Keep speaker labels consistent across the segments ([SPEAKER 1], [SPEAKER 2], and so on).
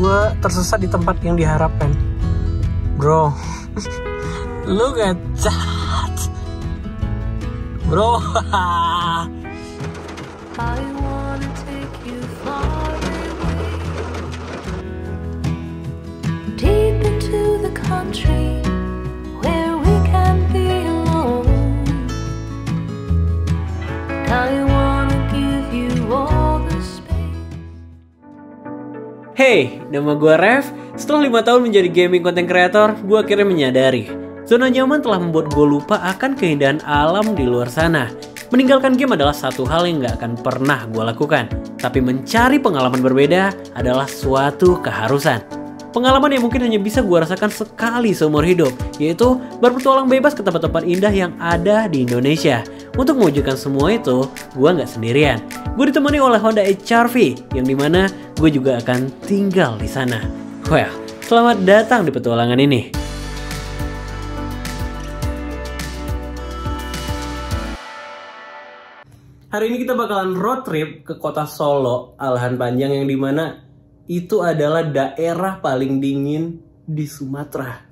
[SPEAKER 1] gue tersesat di tempat yang diharapkan. Bro, look at that. Bro,
[SPEAKER 2] country
[SPEAKER 3] Hey, nama gue Rev. Setelah lima tahun menjadi gaming content creator, gue akhirnya menyadari zona nyaman telah membuat gue lupa akan keindahan alam di luar sana. Meninggalkan game adalah satu hal yang gak akan pernah gue lakukan, tapi mencari pengalaman berbeda adalah suatu keharusan. Pengalaman yang mungkin hanya bisa gue rasakan sekali seumur hidup, yaitu berpetualang bebas ke tempat-tempat indah yang ada di Indonesia. Untuk mewujudkan semua itu, gue nggak sendirian. Gue ditemani oleh Honda HRV, yang di mana gue juga akan tinggal di sana. Well, selamat datang di petualangan ini. Hari ini kita bakalan road trip ke kota Solo, Alahan Panjang yang di mana itu adalah daerah paling dingin di Sumatera.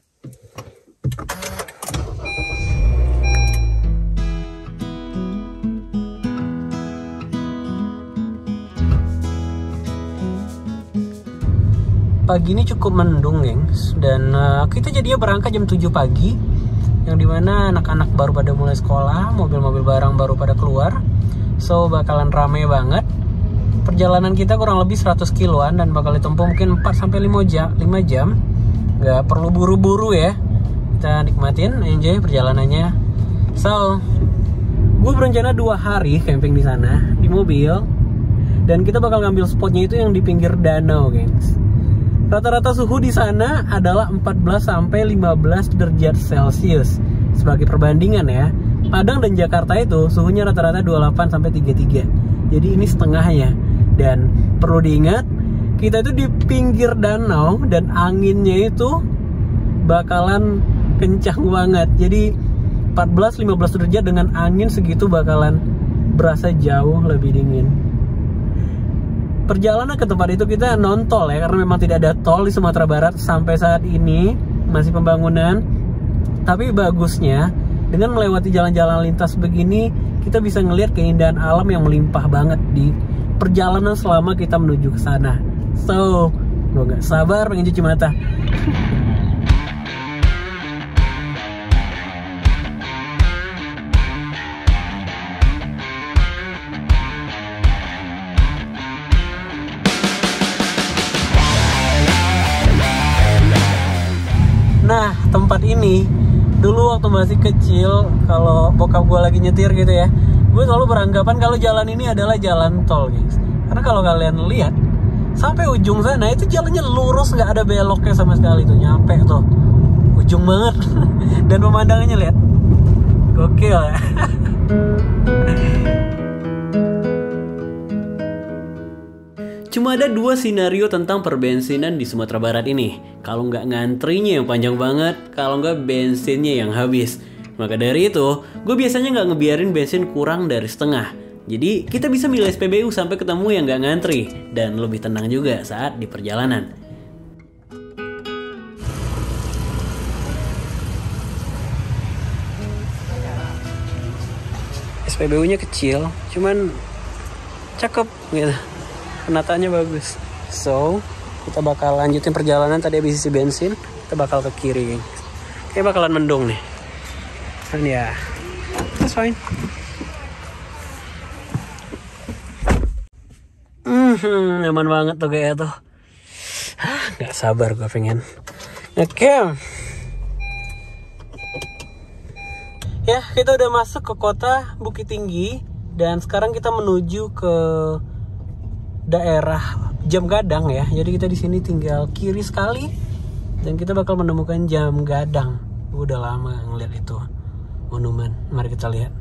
[SPEAKER 1] pagi ini cukup mendung, gengs. Dan uh, kita jadinya berangkat jam 7 pagi. Yang di mana anak-anak baru pada mulai sekolah, mobil-mobil barang baru pada keluar. So, bakalan rame banget. Perjalanan kita kurang lebih 100 kiloan dan bakal ditempuh mungkin 4 sampai 5 jam, 5 jam. Gak perlu buru-buru ya. Kita nikmatin, enjoy perjalanannya. So, gue berencana dua hari camping di sana di mobil dan kita bakal ngambil spotnya itu yang di pinggir danau, gengs. Rata-rata suhu di sana adalah 14 sampai 15 derajat Celcius. Sebagai perbandingan ya, Padang dan Jakarta itu suhunya rata-rata 28 sampai 33. Jadi ini setengahnya. Dan perlu diingat, kita itu di pinggir danau dan anginnya itu bakalan kencang banget. Jadi 14-15 derajat dengan angin segitu bakalan berasa jauh lebih dingin perjalanan ke tempat itu kita non tol ya karena memang tidak ada tol di Sumatera Barat sampai saat ini masih pembangunan tapi bagusnya dengan melewati jalan-jalan lintas begini kita bisa ngelihat keindahan alam yang melimpah banget di perjalanan selama kita menuju ke sana. So gue gak sabar pengen cuci mata. Nah, tempat ini dulu waktu masih kecil, kalau bokap gue lagi nyetir gitu ya, gue selalu beranggapan kalau jalan ini adalah jalan tol, guys. Karena kalau kalian lihat, sampai ujung sana itu jalannya lurus, nggak ada beloknya sama sekali tuh, nyampe tuh, ujung banget. Dan pemandangannya lihat, gokil ya.
[SPEAKER 3] Cuma ada dua skenario tentang perbensinan di Sumatera Barat ini. Kalau nggak ngantrinya yang panjang banget, kalau nggak bensinnya yang habis. Maka dari itu, gue biasanya nggak ngebiarin bensin kurang dari setengah. Jadi kita bisa milih SPBU sampai ketemu yang nggak ngantri dan lebih tenang juga saat di perjalanan.
[SPEAKER 1] SPBU-nya kecil, cuman cakep gitu. Penataannya bagus. So, kita bakal lanjutin perjalanan tadi habis isi bensin, kita bakal ke kiri. geng. Kayak bakalan mendung nih. Dan ya, that's fine. Hmm, nyaman banget tuh kayak tuh. Gak sabar gue pengen. Oke. Ya, kita udah masuk ke kota Bukit Tinggi dan sekarang kita menuju ke daerah Jam Gadang ya. Jadi kita di sini tinggal kiri sekali dan kita bakal menemukan Jam Gadang. Udah lama ngeliat itu monumen. Mari kita lihat.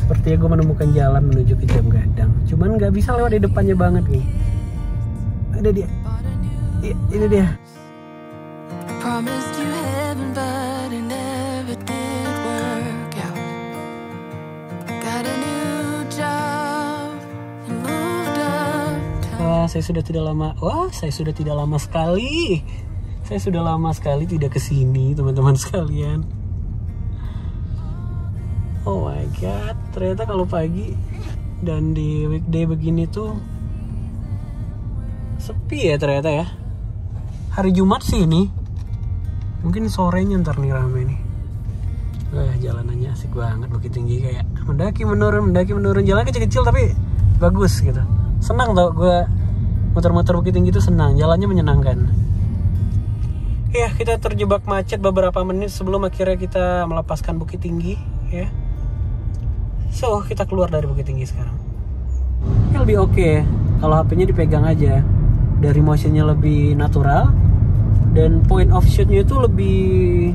[SPEAKER 1] Sepertinya gue menemukan jalan menuju ke Jam Gadang. Cuman nggak bisa lewat di depannya banget nih. Ada dia. Ini dia. Saya sudah tidak lama. Wah, saya sudah tidak lama sekali. Saya sudah lama sekali tidak ke sini, teman-teman sekalian. Oh my god, ternyata kalau pagi dan di weekday begini tuh sepi ya ternyata ya. Hari Jumat sih ini. Mungkin sorenya ntar nih rame nih. Wah, jalanannya asik banget Bukit Tinggi kayak mendaki menurun, mendaki menurun. Jalan kecil-kecil tapi bagus gitu. Senang tau gue muter-muter Bukit Tinggi itu senang, jalannya menyenangkan. Ya, kita terjebak macet beberapa menit sebelum akhirnya kita melepaskan Bukit Tinggi ya. So, kita keluar dari Bukit Tinggi sekarang. Ya, lebih oke kalau HP-nya dipegang aja. Dari motionnya lebih natural dan point of shoot-nya itu lebih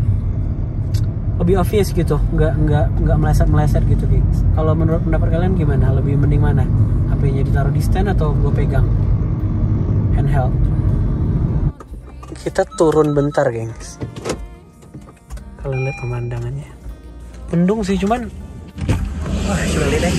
[SPEAKER 1] lebih obvious gitu, nggak nggak nggak meleset meleset gitu guys. Kalau menurut pendapat kalian gimana? Lebih mending mana? HP-nya ditaruh di stand atau gue pegang handheld? Kita turun bentar, gengs. Kalian lihat pemandangannya. Mendung sih, cuman wah lihat deh.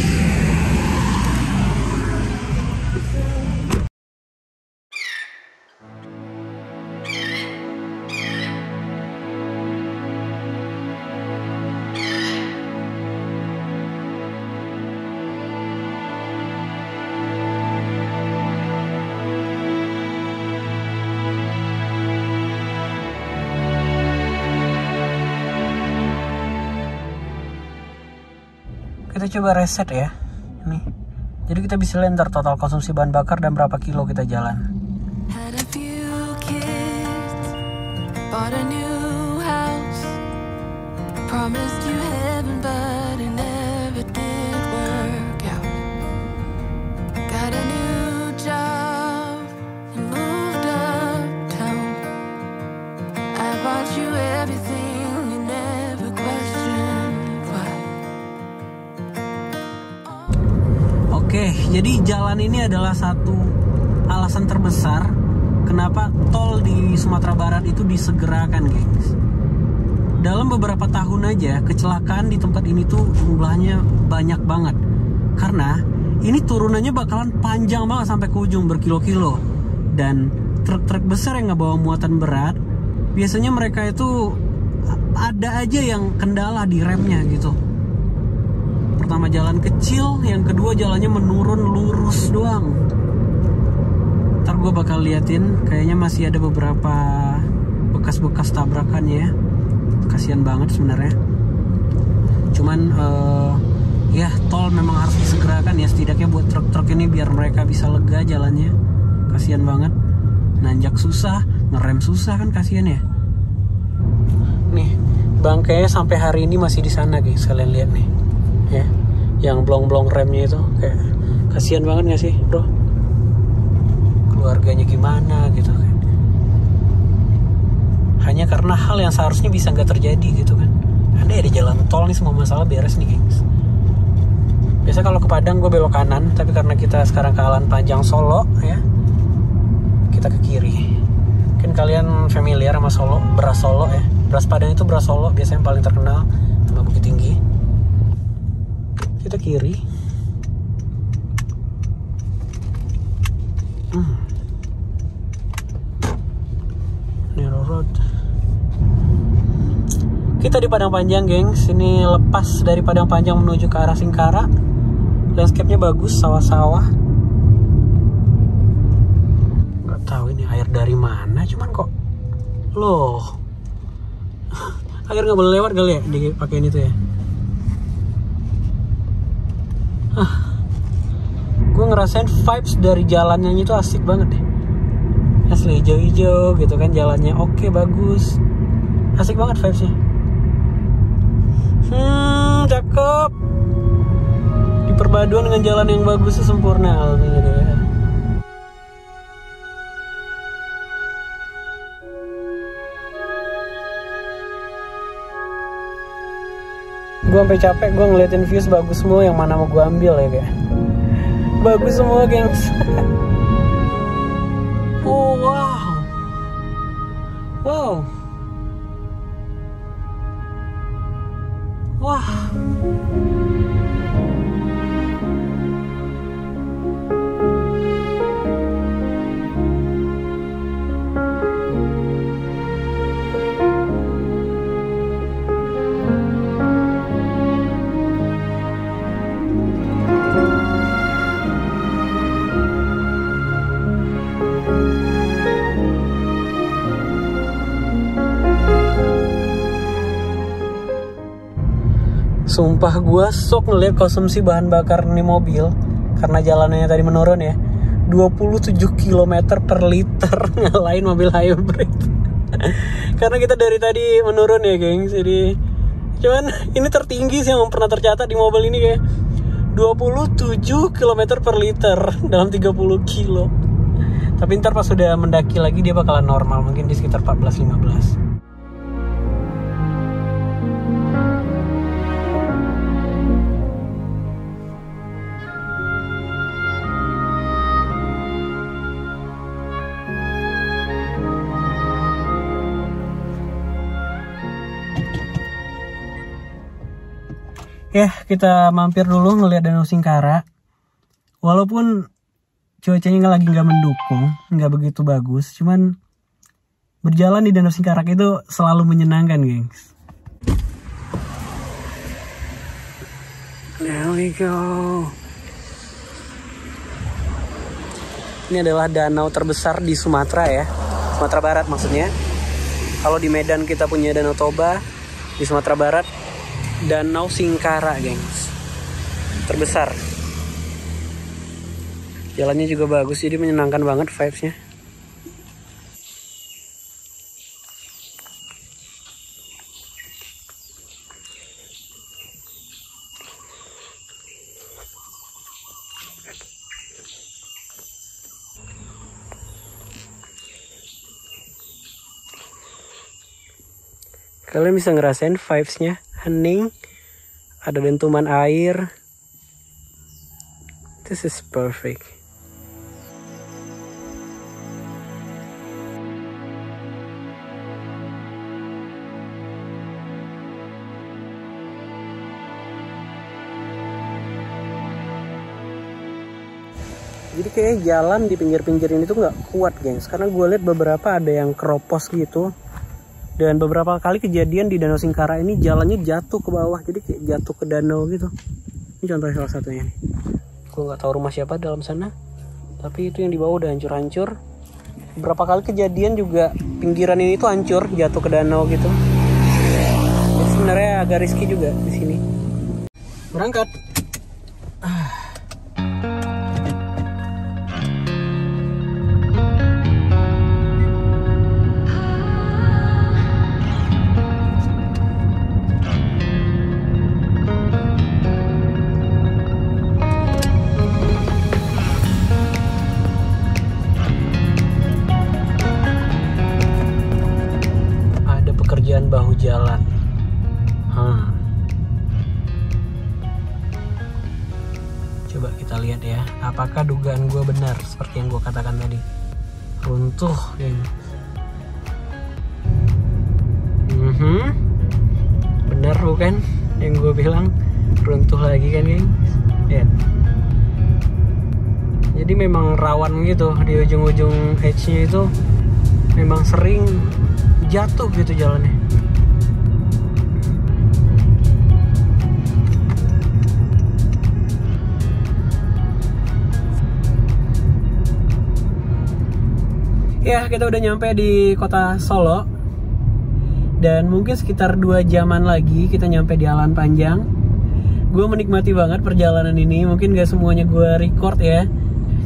[SPEAKER 1] Kita coba reset ya. Nih. Jadi kita bisa lihat total konsumsi bahan bakar dan berapa kilo kita jalan.
[SPEAKER 2] Had a
[SPEAKER 1] jadi jalan ini adalah satu alasan terbesar kenapa tol di Sumatera Barat itu disegerakan, gengs. Dalam beberapa tahun aja, kecelakaan di tempat ini tuh jumlahnya banyak banget. Karena ini turunannya bakalan panjang banget sampai ke ujung berkilo-kilo. Dan truk-truk besar yang nggak bawa muatan berat, biasanya mereka itu ada aja yang kendala di remnya gitu pertama jalan kecil yang kedua jalannya menurun lurus doang. Ntar gue bakal liatin kayaknya masih ada beberapa bekas-bekas tabrakan ya. Kasihan banget sebenarnya. Cuman eh, ya tol memang harus disegerakan ya setidaknya buat truk-truk ini biar mereka bisa lega jalannya. Kasihan banget. Nanjak susah ngerem susah kan kasihan ya. Nih bangkainya sampai hari ini masih di sana guys. Kalian lihat nih ya yang blong-blong remnya itu kayak kasihan banget gak sih bro? Keluarganya gimana gitu kan. Hanya karena hal yang seharusnya bisa nggak terjadi gitu kan. Anda ya di jalan tol nih semua masalah beres nih gengs. Biasa kalau ke Padang gue belok kanan tapi karena kita sekarang ke Alan Panjang Solo ya kita ke kiri. Mungkin kalian familiar sama Solo beras Solo ya. Beras Padang itu beras Solo biasanya yang paling terkenal sama Bukit Tinggi kita kiri. Hmm. narrow road kita di Padang Panjang gengs. Ini lepas dari Padang Panjang menuju ke arah Singkara. Landscape-nya bagus sawah-sawah. Nggak tahu ini air dari mana cuman kok loh. Air nggak boleh lewat kali ya dipakein itu ya gue ngerasain vibes dari jalannya itu asik banget deh. Asli hijau-hijau gitu kan jalannya oke bagus. Asik banget vibesnya. Hmm cakep. Di perpaduan dengan jalan yang bagus sempurna alhamdulillah gue sampai capek gue ngeliatin views bagus semua yang mana mau gue ambil ya kayak. Bagus semua gengs. Wow. Wow Sumpah gue sok ngeliat konsumsi bahan bakar nih mobil Karena jalanannya tadi menurun ya 27 km per liter ngalahin mobil hybrid. Karena kita dari tadi menurun ya gengs Jadi cuman ini tertinggi sih yang pernah tercatat di mobil ini kayak 27 km per liter dalam 30 kilo. Tapi ntar pas sudah mendaki lagi dia bakalan normal Mungkin di sekitar 14-15 Ya, kita mampir dulu ngeliat Danau Singkara. Walaupun cuacanya lagi nggak mendukung, nggak begitu bagus, cuman berjalan di Danau Singkarak itu selalu menyenangkan, gengs. There we go. Ini adalah danau terbesar di Sumatera ya, Sumatera Barat maksudnya. Kalau di Medan kita punya Danau Toba, di Sumatera Barat Danau Singkara, gengs. Terbesar. Jalannya juga bagus, jadi menyenangkan banget vibes-nya. Kalian bisa ngerasain vibes-nya hening, ada dentuman air. This is perfect. Jadi kayak jalan di pinggir-pinggir ini tuh nggak kuat, gengs. Karena gue lihat beberapa ada yang keropos gitu dan beberapa kali kejadian di Danau Singkara ini jalannya jatuh ke bawah jadi kayak jatuh ke danau gitu. Ini contoh salah satunya nih. Gue nggak tahu rumah siapa dalam sana tapi itu yang di bawah udah hancur-hancur. Beberapa kali kejadian juga pinggiran ini tuh hancur jatuh ke danau gitu. Sebenarnya agak riski juga di sini. Berangkat Runtuh, geng. Mhm. Benar bukan yang gue bilang? Runtuh lagi kan, geng? Lihat. Jadi memang rawan gitu di ujung-ujung edge-nya itu memang sering jatuh gitu jalannya. Ya, kita udah nyampe di kota Solo. Dan mungkin sekitar dua jaman lagi kita nyampe di Alan Panjang. Gue menikmati banget perjalanan ini. Mungkin gak semuanya gue record ya.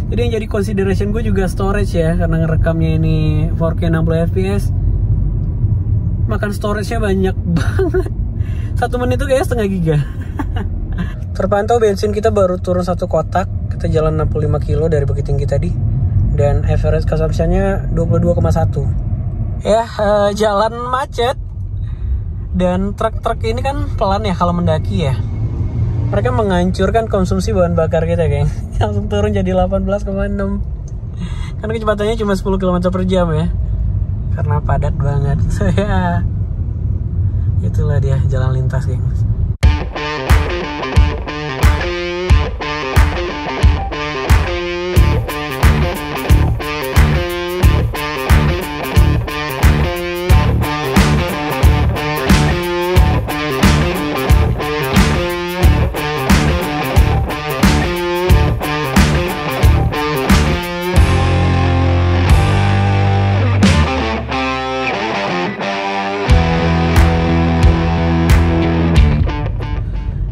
[SPEAKER 1] Jadi yang jadi consideration gue juga storage ya. Karena ngerekamnya ini 4K 60 fps makan storage-nya banyak banget. Satu menit itu kayak setengah giga. Terpantau bensin kita baru turun satu kotak. Kita jalan 65 kilo dari Bukit Tinggi tadi. Dan average consumption-nya 22,1. Ya, eh, jalan macet. Dan truk-truk ini kan pelan ya kalau mendaki ya. Mereka menghancurkan konsumsi bahan bakar kita, geng. Langsung turun jadi 18,6. Karena kecepatannya cuma 10 km per jam ya karena padat banget so ya itulah dia jalan lintas gengs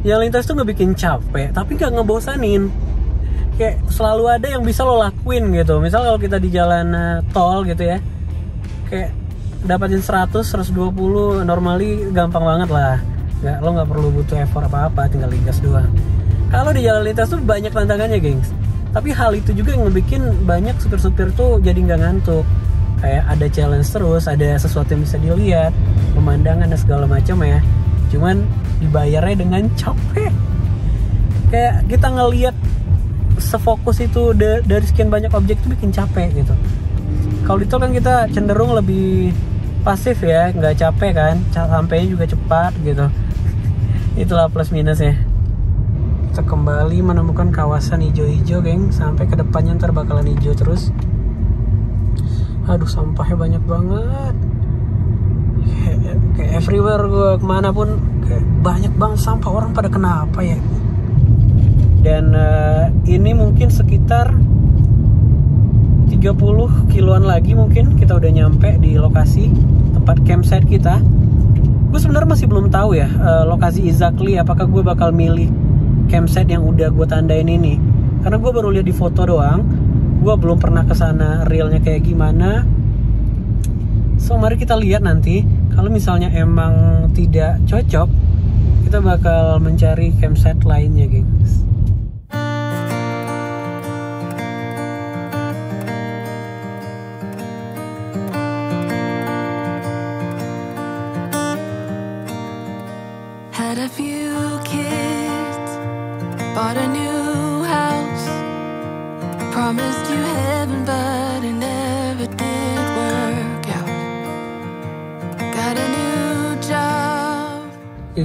[SPEAKER 1] jalan lintas tuh nggak bikin capek tapi nggak ngebosanin. Kayak selalu ada yang bisa lo lakuin gitu. Misal kalau kita di jalan eh, tol gitu ya kayak dapatin 100 120 normally gampang banget lah. Nggak lo nggak perlu butuh effort apa apa tinggal lintas doang. Kalau di jalan lintas tuh banyak tantangannya gengs. Tapi hal itu juga yang ngebikin banyak supir-supir tuh jadi nggak ngantuk. Kayak ada challenge terus ada sesuatu yang bisa dilihat pemandangan dan segala macam ya cuman dibayarnya dengan capek. Kayak kita ngelihat sefokus itu da- dari sekian banyak objek itu bikin capek gitu. Kalau tol kan kita cenderung lebih pasif ya nggak capek kan sampainya juga cepat gitu. Itulah plus minusnya. Kita kembali menemukan kawasan hijau-hijau geng. Sampai ke depannya ntar bakalan hijau terus. Aduh sampahnya banyak banget kayak, everywhere gue ke mana pun banyak banget sampah orang pada kenapa ya? Dan eh, ini mungkin sekitar 30 kiloan lagi mungkin kita udah nyampe di lokasi tempat campsite kita. Gue sebenarnya masih belum tahu ya eh, lokasi exactly apakah gue bakal milih campsite yang udah gue tandain ini. Karena gue baru lihat di foto doang gue belum pernah ke sana realnya kayak gimana. So mari kita lihat nanti kalau misalnya emang tidak cocok kita bakal mencari campsite lainnya gengs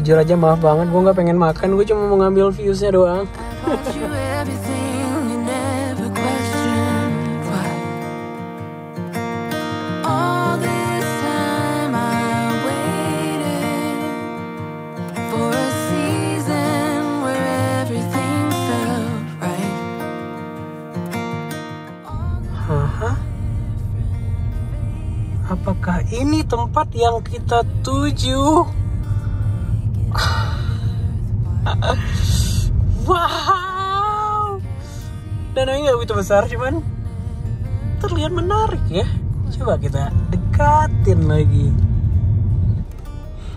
[SPEAKER 1] jujur aja maaf banget gue nggak pengen makan gue cuma mau ngambil viewsnya doang. Apakah ini tempat yang kita tuju? Besar, cuman terlihat menarik ya. Coba kita dekatin lagi.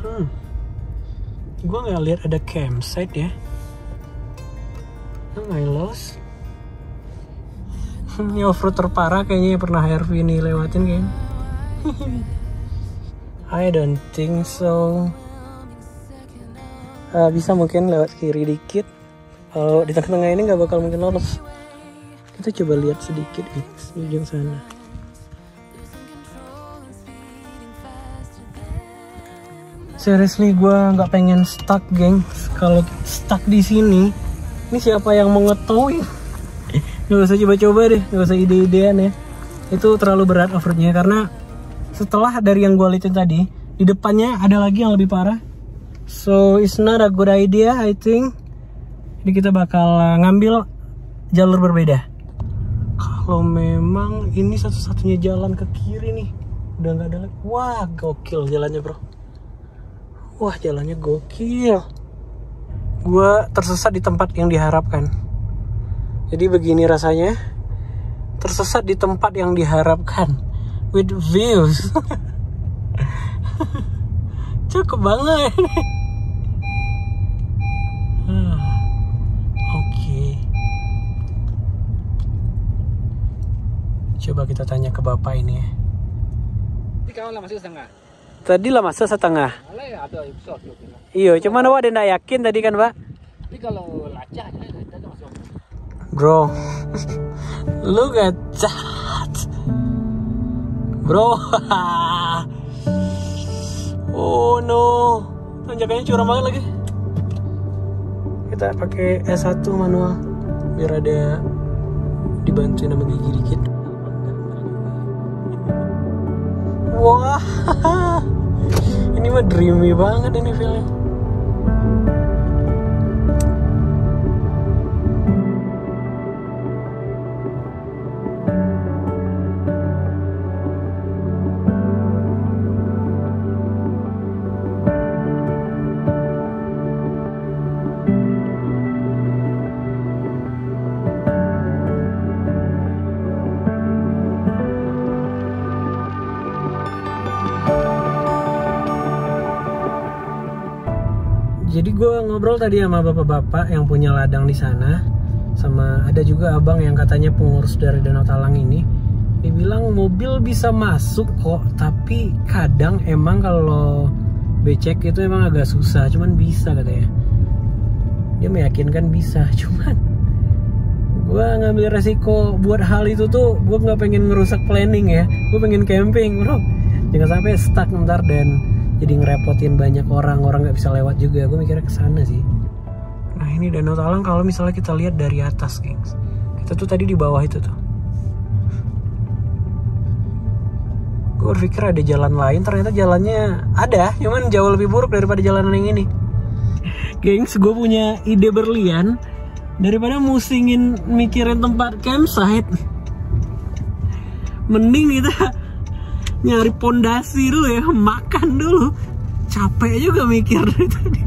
[SPEAKER 1] Hmm. Gue nggak lihat ada campsite ya. Am I lost? ini offroad terparah kayaknya yang pernah HRV ini lewatin kayaknya I don't think so Eh, bisa mungkin lewat kiri dikit kalau di tengah-tengah ini nggak bakal mungkin lolos kita coba lihat sedikit guys di ujung sana. Seriously gue nggak pengen stuck geng. Kalau stuck di sini ini siapa yang mengetahui nggak usah coba-coba deh nggak usah ide-idean ya. Itu terlalu berat offroadnya karena setelah dari yang gue liatin tadi di depannya ada lagi yang lebih parah. So it's not a good idea I think. Jadi kita bakal ngambil jalur berbeda kalau memang ini satu-satunya jalan ke kiri nih udah nggak ada lagi. Wah gokil jalannya bro. Wah jalannya gokil. Gue tersesat di tempat yang diharapkan. Jadi begini rasanya. Tersesat di tempat yang diharapkan. With views. Cukup banget. Coba kita tanya ke bapak ini. Tadi lah masa setengah.
[SPEAKER 4] Ya ada episode.
[SPEAKER 1] Iya, cuman awak ada nggak yakin tadi kan, Pak?
[SPEAKER 4] Tapi kalau lacak.
[SPEAKER 1] Bro, look at that. Bro, oh no, tanjakannya curam banget lagi. Kita pakai S1 manual biar ada dibantuin sama gigi dikit. Wah, ini mah dreamy banget ini filmnya. Gue ngobrol tadi sama bapak-bapak yang punya ladang di sana, sama ada juga abang yang katanya pengurus dari Danau Talang ini. Dia bilang mobil bisa masuk kok, tapi kadang emang kalau becek itu emang agak susah, cuman bisa katanya. Dia meyakinkan bisa, cuman gue ngambil resiko buat hal itu tuh gue nggak pengen ngerusak planning ya gue pengen camping bro jangan sampai stuck ntar dan jadi ngerepotin banyak orang orang nggak bisa lewat juga. Gue mikirnya ke sana sih. Nah ini danau talang kalau misalnya kita lihat dari atas gengs. Kita tuh tadi di bawah itu tuh. Gue berpikir ada jalan lain ternyata jalannya ada cuman jauh lebih buruk daripada jalanan yang ini. Gengs gue punya ide berlian. Daripada musingin mikirin tempat campsite mending kita nyari pondasi dulu ya makan dulu capek juga mikir dari tadi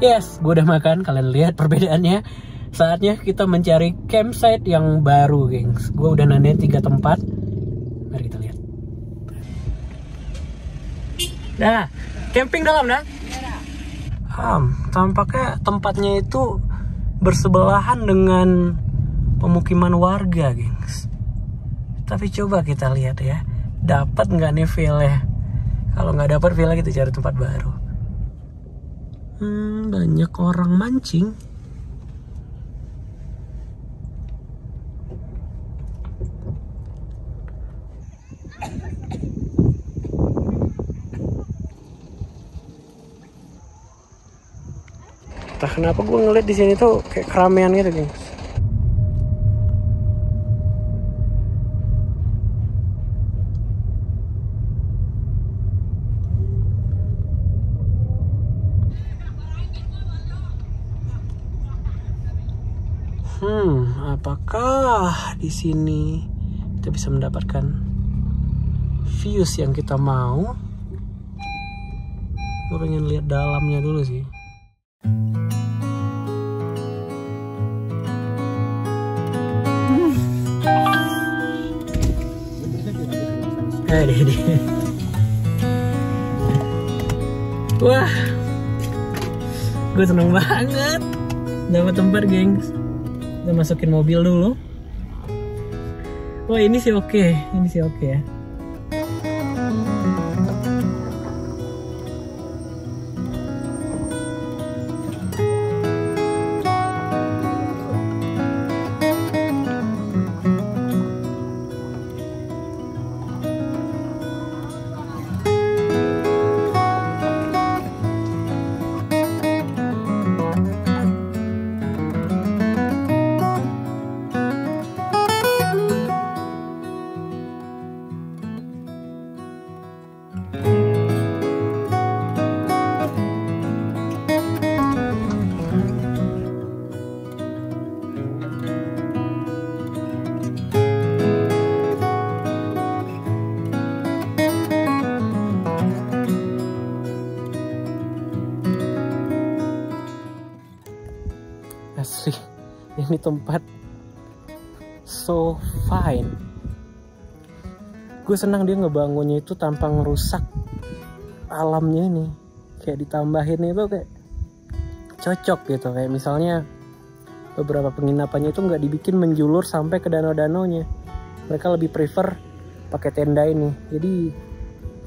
[SPEAKER 1] Yes, gue udah makan. Kalian lihat perbedaannya. Saatnya kita mencari campsite yang baru, gengs. Gue udah nandain tiga tempat. Nah, camping dalam dah. Um, tampaknya tempatnya itu bersebelahan dengan pemukiman warga, gengs. Tapi coba kita lihat ya, dapat nggak nih feel-nya? Kalau nggak dapat feel kita cari tempat baru. Hmm, banyak orang mancing. Entah kenapa gue ngeliat di sini tuh kayak keramaian gitu, gengs. Hmm, apakah di sini kita bisa mendapatkan views yang kita mau? Gue pengen lihat dalamnya dulu sih. Wah, gue seneng banget dapat tempat, gengs. Kita masukin mobil dulu. Wah, ini sih oke, ini sih oke ya. Ini tempat so fine. Gue senang dia ngebangunnya itu tanpa ngerusak alamnya ini. Kayak ditambahin itu kayak cocok gitu. Kayak misalnya beberapa penginapannya itu nggak dibikin menjulur sampai ke danau-danaunya. Mereka lebih prefer pakai tenda ini. Jadi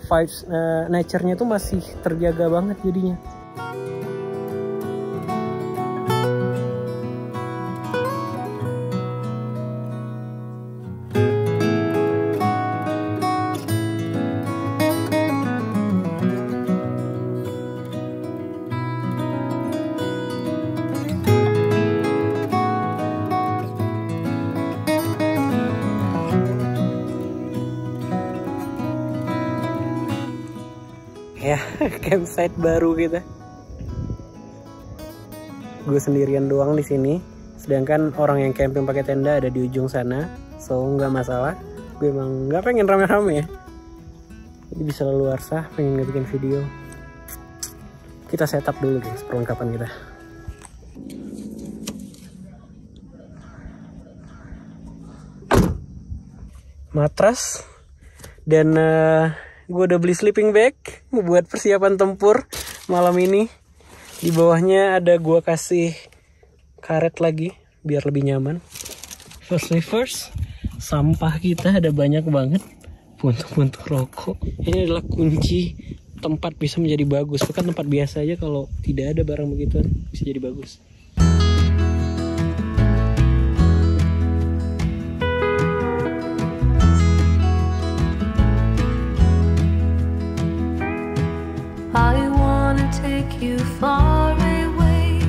[SPEAKER 1] vibes uh, nature-nya tuh masih terjaga banget jadinya. insight baru gitu. kita gue sendirian doang di sini. Sedangkan orang yang camping pakai tenda ada di ujung sana. So nggak masalah. Gue emang nggak pengen rame-rame. Ya jadi bisa luar sah, pengen bikin video. Kita setup dulu guys perlengkapan kita. Matras dan uh, gue udah beli sleeping bag buat persiapan tempur malam ini. Di bawahnya ada gue kasih karet lagi biar lebih nyaman. First first sampah kita ada banyak banget. Puntung-puntung rokok. Ini adalah kunci tempat bisa menjadi bagus. Bukan tempat biasa aja kalau tidak ada barang begituan bisa jadi bagus
[SPEAKER 2] I wanna take you far away,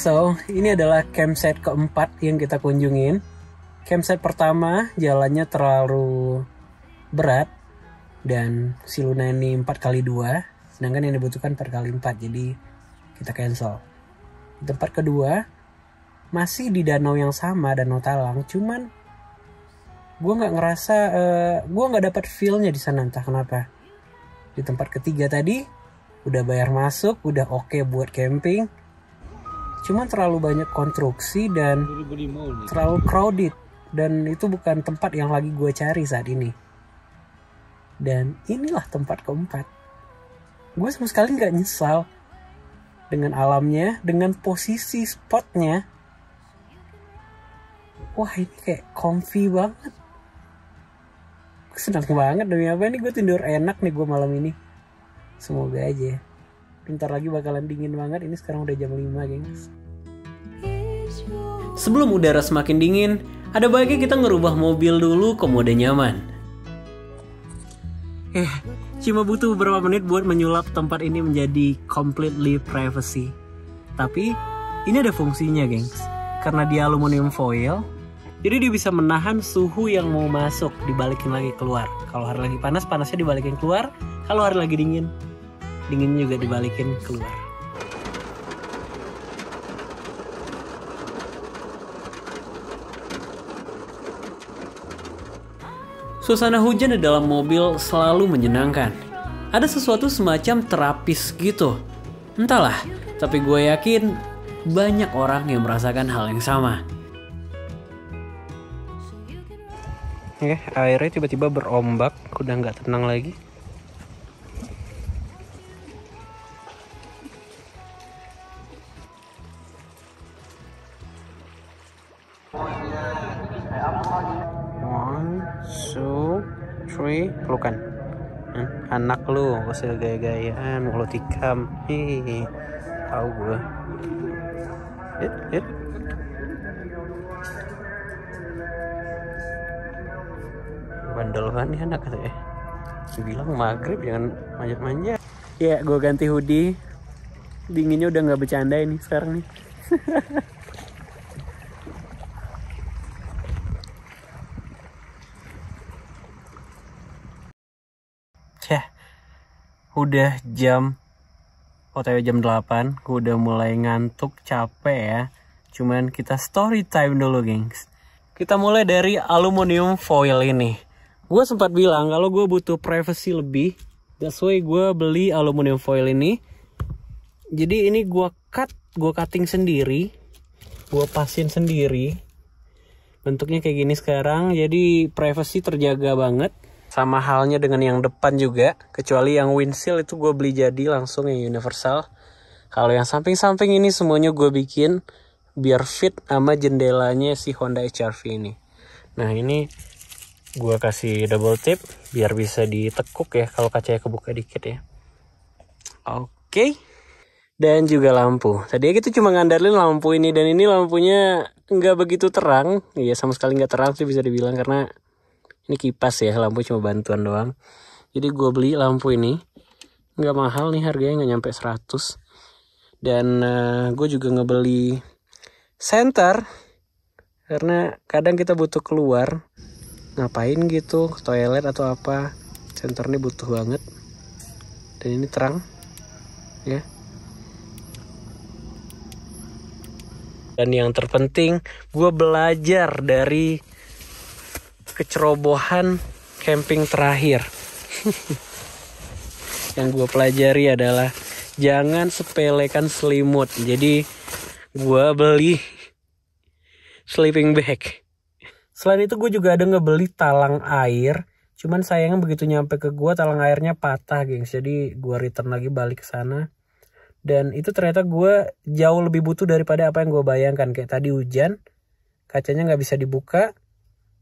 [SPEAKER 2] So,
[SPEAKER 1] ini adalah campsite keempat yang kita kunjungin. Campsite pertama jalannya terlalu berat dan si Luna ini 4 kali 2 sedangkan yang dibutuhkan 4 kali 4 jadi kita cancel. Tempat kedua masih di danau yang sama danau Talang cuman gue nggak ngerasa eh, gue nggak dapat feelnya di sana entah kenapa di tempat ketiga tadi udah bayar masuk udah oke buat camping cuman terlalu banyak konstruksi dan terlalu crowded. Dan itu bukan tempat yang lagi gue cari saat ini. Dan inilah tempat keempat. Gue sama sekali nggak nyesal dengan alamnya dengan posisi spotnya. Wah ini kayak comfy banget. Senang banget demi apa ini? Gue tidur enak nih gue malam ini. Semoga aja bentar lagi bakalan dingin banget ini sekarang udah jam 5 gengs
[SPEAKER 3] Sebelum udara semakin dingin, ada baiknya kita ngerubah mobil dulu ke mode nyaman.
[SPEAKER 1] Eh, cuma butuh beberapa menit buat menyulap tempat ini menjadi completely privacy. Tapi ini ada fungsinya, gengs. Karena dia aluminium foil, jadi dia bisa menahan suhu yang mau masuk dibalikin lagi keluar. Kalau hari lagi panas, panasnya dibalikin keluar. Kalau hari lagi dingin, dinginnya juga dibalikin keluar.
[SPEAKER 3] Suasana hujan di dalam mobil selalu menyenangkan. Ada sesuatu semacam terapis gitu. Entahlah, tapi gue yakin banyak orang yang merasakan hal yang sama.
[SPEAKER 1] Oke, airnya tiba-tiba berombak, udah nggak tenang lagi. Three, pelukan. Hmm, Anak lu, usah gaya-gayaan, mulut tikam. Hihihi, tahu gue. Hit, hit. bandel banget nih anak katanya bilang maghrib jangan manjat-manjat ya gue ganti hoodie dinginnya udah nggak bercanda ini sekarang nih udah jam OTW jam 8 Gue udah mulai ngantuk, capek ya. Cuman kita story time dulu gengs. Kita mulai dari aluminium foil ini. Gue sempat bilang kalau gue butuh privacy lebih That's why gue beli aluminium foil ini. Jadi ini gue cut, gue cutting sendiri Gue pasin sendiri. Bentuknya kayak gini sekarang Jadi privacy terjaga banget sama halnya dengan yang depan juga. Kecuali yang windshield itu gue beli jadi langsung yang universal. Kalau yang samping-samping ini semuanya gue bikin biar fit sama jendelanya si Honda HR-V ini. Nah ini gue kasih double tip biar bisa ditekuk ya kalau kacanya kebuka dikit ya. Oke. Dan juga lampu. Tadi kita cuma ngandalin lampu ini dan ini lampunya nggak begitu terang. Iya sama sekali nggak terang sih bisa dibilang karena ini kipas ya lampu cuma bantuan doang. Jadi gue beli lampu ini. Nggak mahal nih harganya nggak nyampe 100 dan gue juga ngebeli center karena kadang kita butuh keluar. Ngapain gitu ke toilet atau apa. Center ini butuh banget. Dan ini terang ya. Dan yang terpenting gue belajar dari kecerobohan camping terakhir. Yang gue pelajari adalah jangan sepelekan selimut. Jadi gue beli sleeping bag. Selain itu gue juga ada ngebeli talang air. Cuman sayangnya begitu nyampe ke gue talang airnya patah gengs. Jadi gue return lagi balik ke sana. Dan itu ternyata gue jauh lebih butuh daripada apa yang gue bayangkan. Kayak tadi hujan kacanya nggak bisa dibuka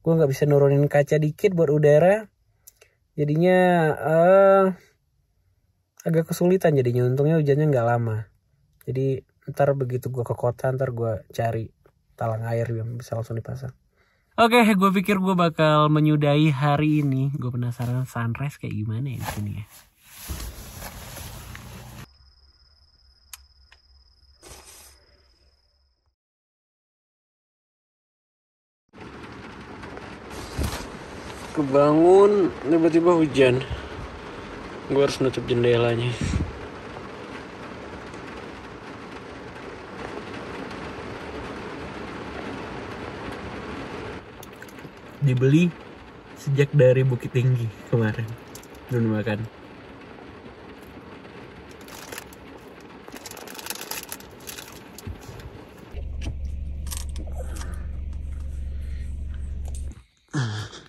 [SPEAKER 1] gue nggak bisa nurunin kaca dikit buat udara jadinya eh agak kesulitan jadinya untungnya hujannya nggak lama jadi ntar begitu gue ke kota ntar gue cari talang air yang bisa langsung dipasang Oke, gue pikir gue bakal menyudahi hari ini. Gue penasaran sunrise kayak gimana ya di sini ya. Kebangun, tiba-tiba hujan. Gue harus nutup jendelanya. dibeli sejak dari Bukit Tinggi kemarin belum makan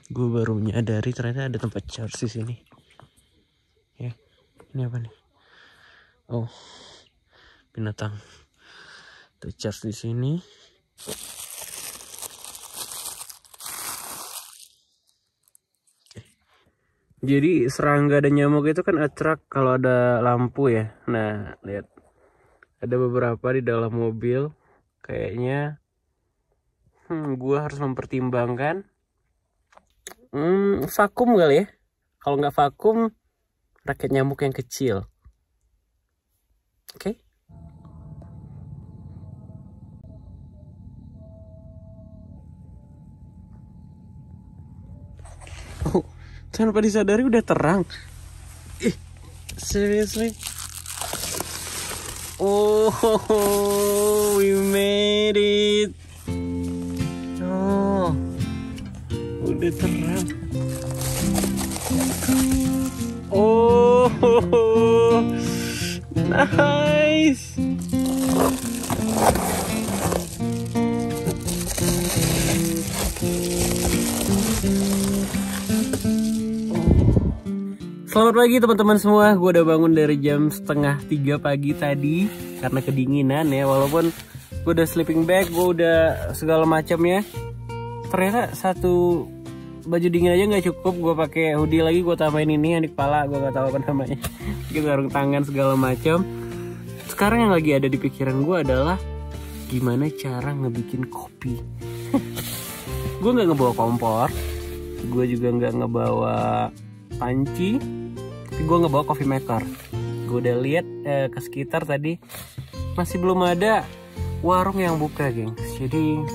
[SPEAKER 1] gue baru menyadari ternyata ada tempat charge di sini ya ini apa nih oh binatang tuh charge di sini Jadi serangga dan nyamuk itu kan attract kalau ada lampu ya. Nah, lihat. Ada beberapa di dalam mobil. Kayaknya hmm, gua harus mempertimbangkan hmm, vakum kali ya. Kalau nggak vakum, raket nyamuk yang kecil. Oke. Oh, tanpa disadari udah terang. Ih, seriously. Oh, we made it. Udah terang. Oh, nice. Selamat pagi teman-teman semua, gue udah bangun dari jam setengah tiga pagi tadi karena kedinginan ya, walaupun gue udah sleeping bag, gue udah segala macam ya. Ternyata satu baju dingin aja nggak cukup, gue pakai hoodie lagi, gue tambahin ini yang di kepala, gue gak tahu apa namanya. Kita sarung tangan segala macam. Sekarang yang lagi ada di pikiran gue adalah gimana cara ngebikin kopi. gue nggak ngebawa kompor, gue juga nggak ngebawa panci tapi gue ngebawa coffee maker gue udah lihat eh, ke sekitar tadi masih belum ada warung yang buka gengs jadi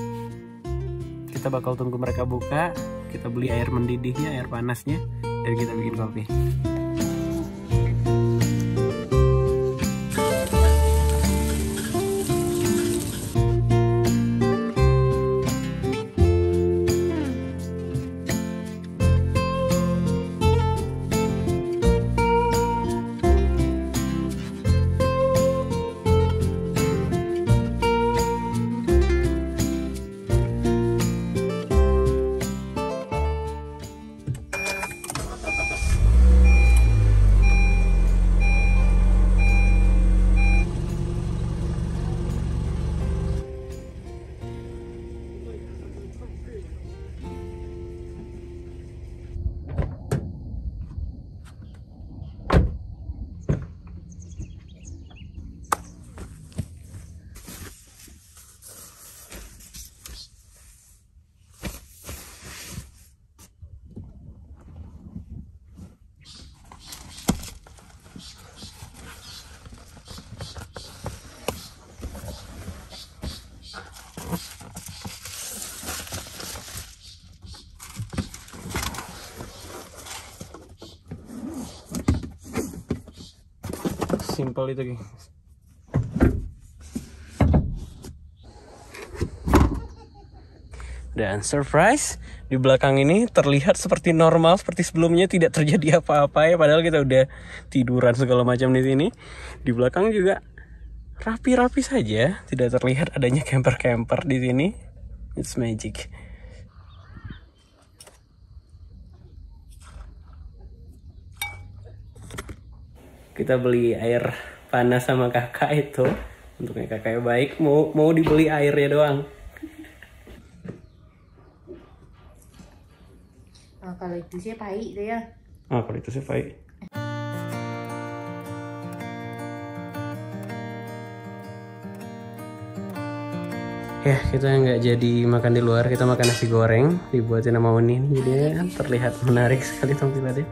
[SPEAKER 1] kita bakal tunggu mereka buka kita beli air mendidihnya air panasnya dan kita bikin kopi
[SPEAKER 5] Itu, guys. Dan surprise, di belakang ini terlihat seperti normal, seperti sebelumnya tidak terjadi apa-apa ya. Padahal kita udah tiduran segala macam di sini. Di belakang juga rapi-rapi saja, tidak terlihat adanya camper-camper di sini. It's magic. Kita beli air panas sama kakak itu. Untuknya kakak yang baik. Mau mau dibeli airnya doang.
[SPEAKER 6] Ờ, kalau itu sih pahit dia.
[SPEAKER 5] ah kalau itu sih baik ya kita nggak jadi makan di luar. Kita makan nasi goreng. Dibuatin sama Uni. Nih jadi ya, terlihat menarik sekali tampilannya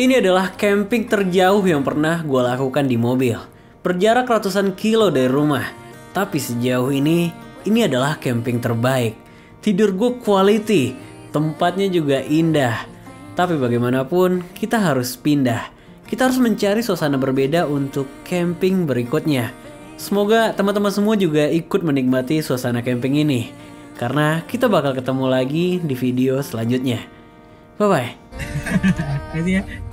[SPEAKER 1] Ini adalah camping terjauh yang pernah gue lakukan di mobil. Berjarak ratusan kilo dari rumah. Tapi sejauh ini, ini adalah camping terbaik. Tidur gue quality, tempatnya juga indah. Tapi bagaimanapun, kita harus pindah. Kita harus mencari suasana berbeda untuk camping berikutnya. Semoga teman-teman semua juga ikut menikmati suasana camping ini. Karena kita bakal ketemu lagi di video selanjutnya. Bye-bye.
[SPEAKER 5] Nanti ya